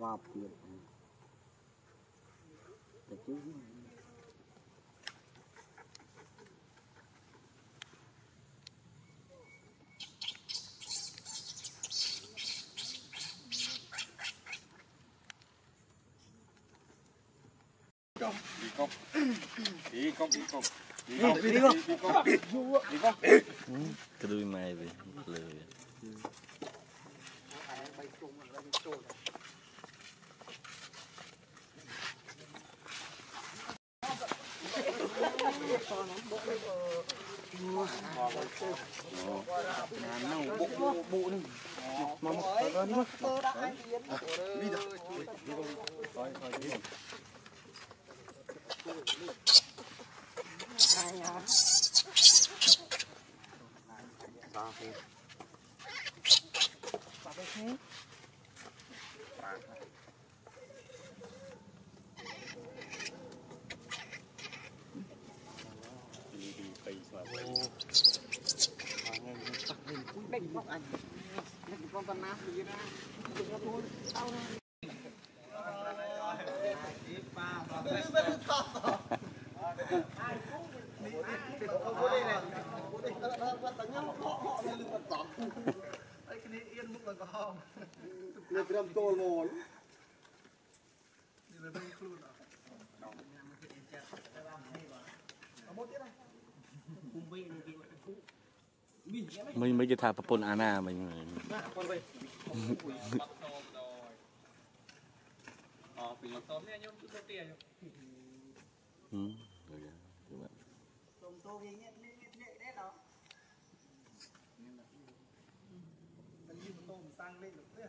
vào tiền để chứ Đi con Đi con đi con Đi con đi con Đi con. Đi Okay. cốc. ក្ដួយម៉ែវិញលើវា nhà nó bộ bộ bộ này mà mà đó đi mà đánh bóng anh đánh bóng con nam gì ra đừng có thôi tao Nó trầm tô ngồi. ไม่ไม่จะทาปะปนอาณานอืมเดี๋ยวดูแบบสร้างเนเปล่า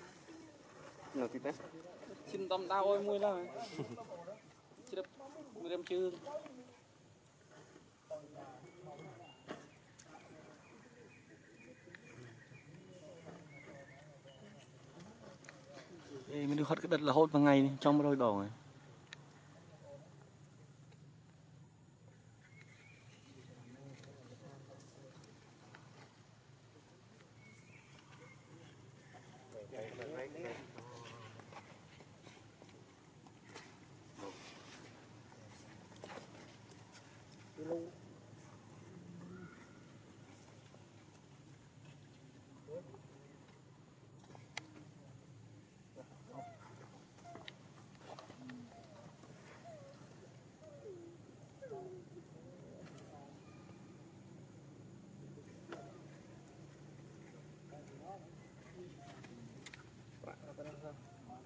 nó tí tết xin tâm tao ôi mui là chỉ đập mười đêm chưa Đây, mình được hết cái đất là hốt vào ngày trong đôi đỏ này.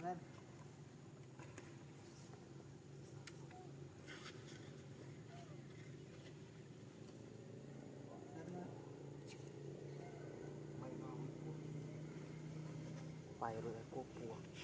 lên bay rồi cô cuồng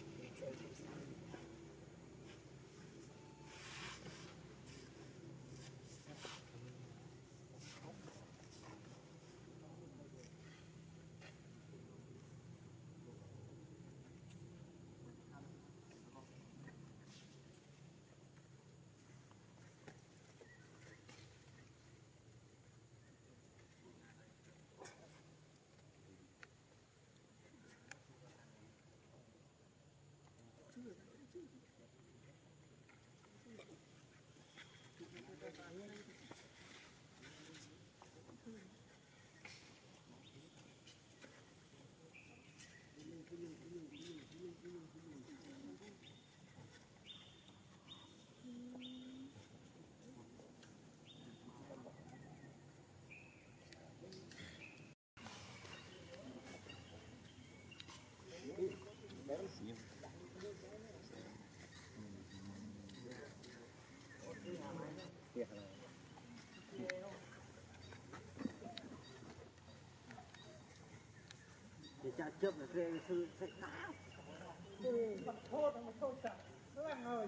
thì cha chớp là xe sư xe đá ừ. mặt thô thằng mặt thô chẳng nó là người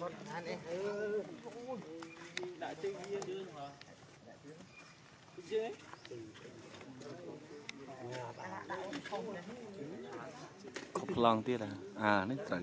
គាត់អានអីអឺដាក់ជើងវាយើងហ៎ដាក់ជើងជើងខប់ខ្លងទៀតអានេះត្រូវ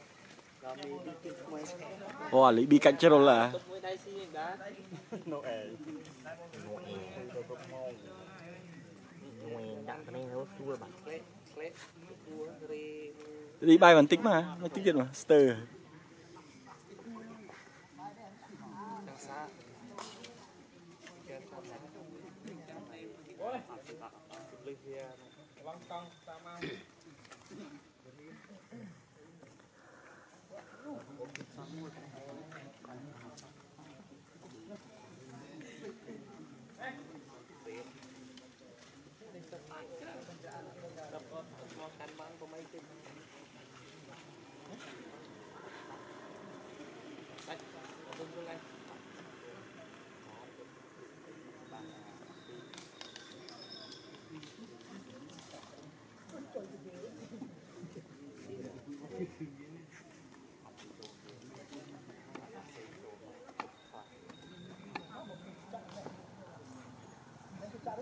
Wow, lấy bi cạnh chết rồi là. đi bay bằng tính mà, nó tính tiền mà, stir. Hãy subscribe cho kênh Ghiền Mì Gõ Để không bỏ lỡ những video hấp dẫn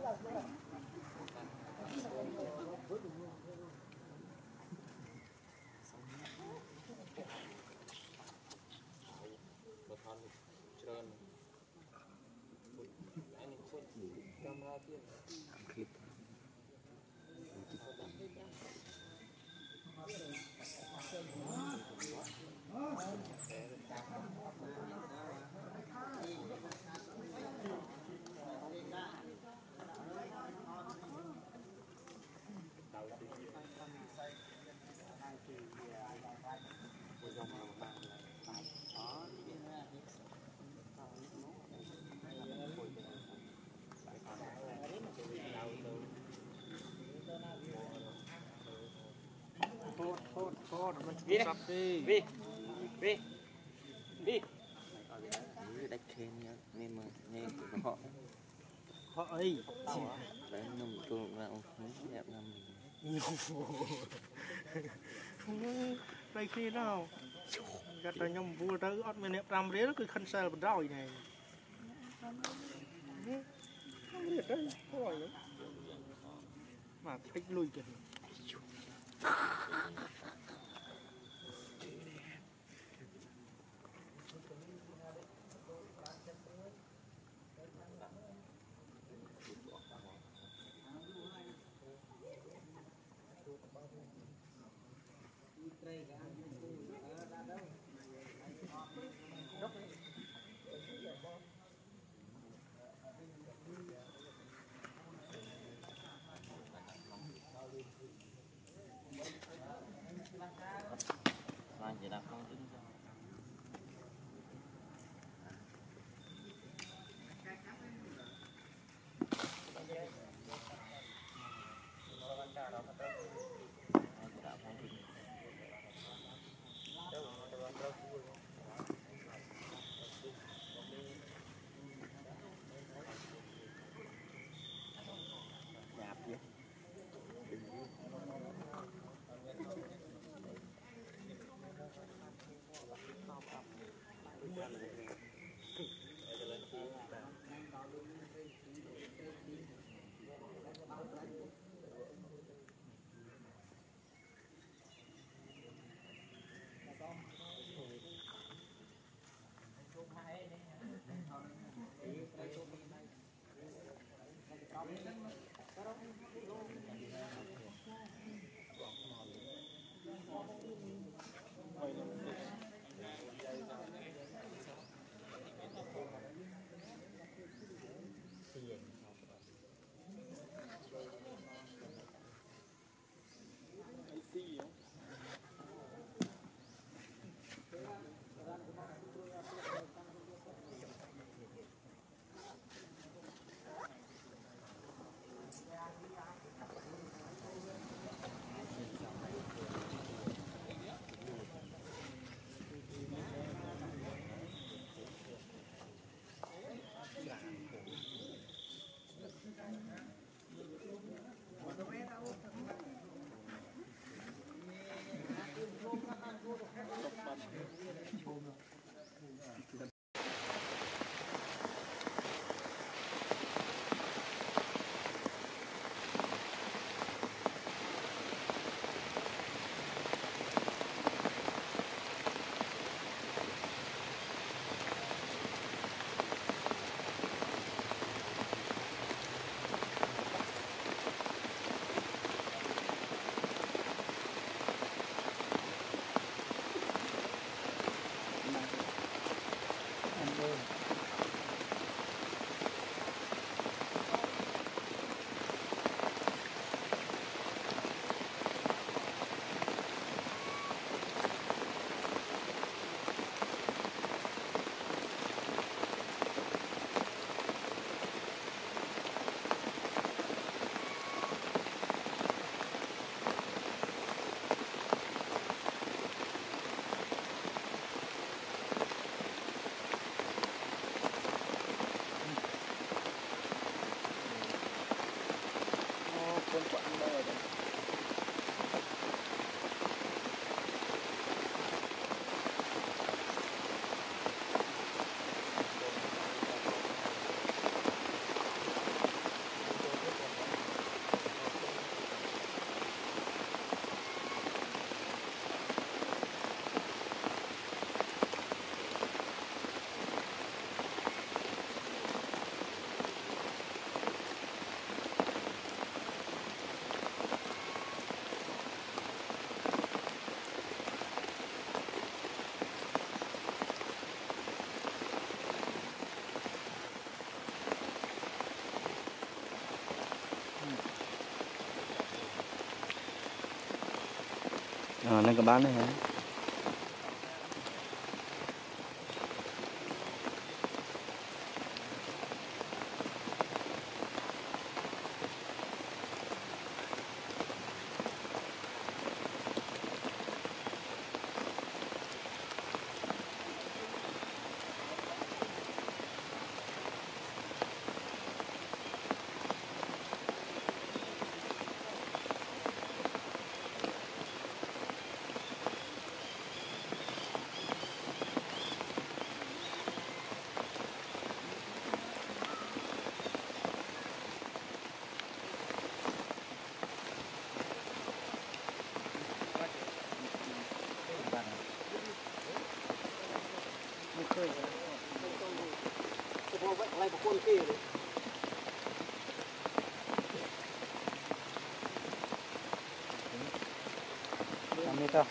Họ ấy. Vi này. Vi. Vi. Vi. Khen nhá, nên mà nghe họ. Họ ấy. Đấy nằm tôi vào không đẹp lắm. Đây nào. Gắt ra nhom vua tới ót mình đẹp ram rế cứ khăn xe bật đòi này. Không biết đấy, không. Mà thích lui kìa. ಇದೆ Thank you. À, nâng cả bán này hả? Tá,